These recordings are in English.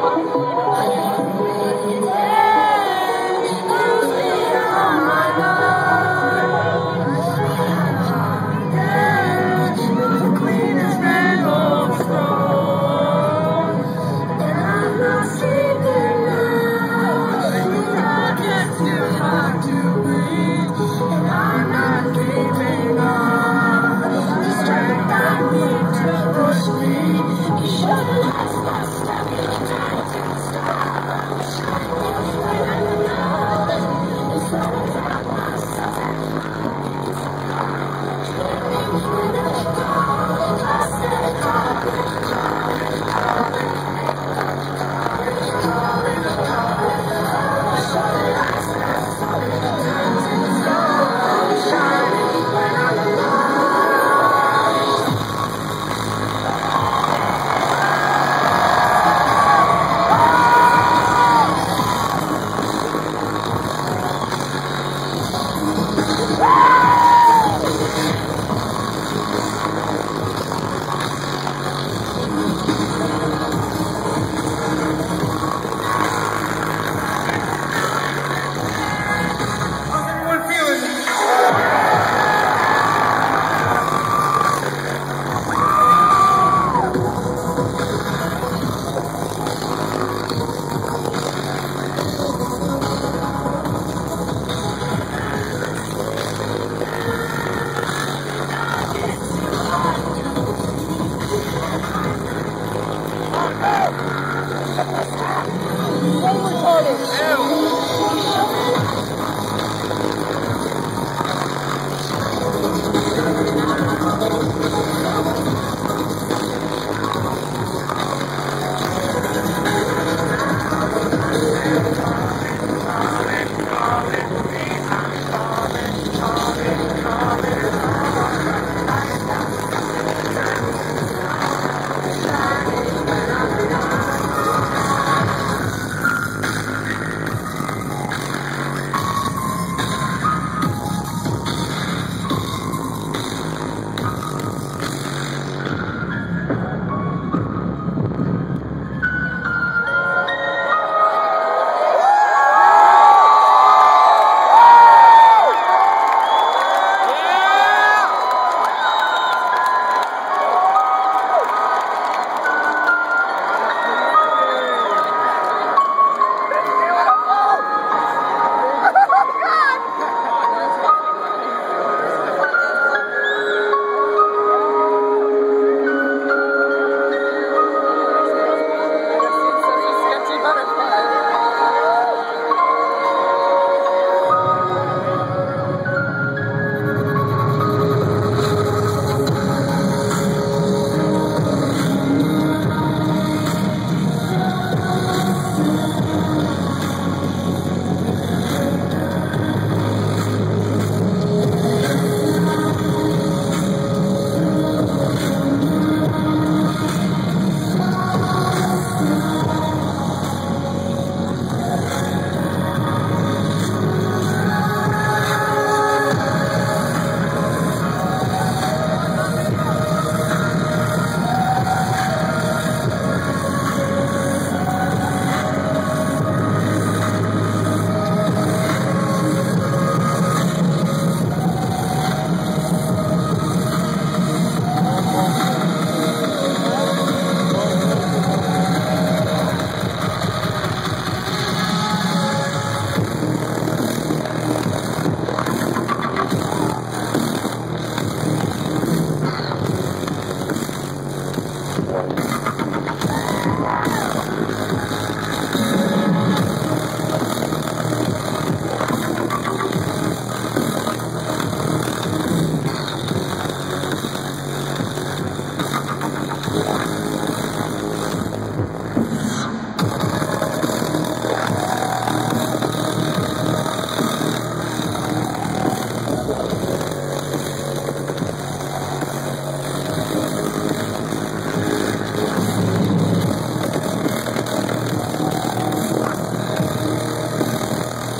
Thank you.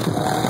you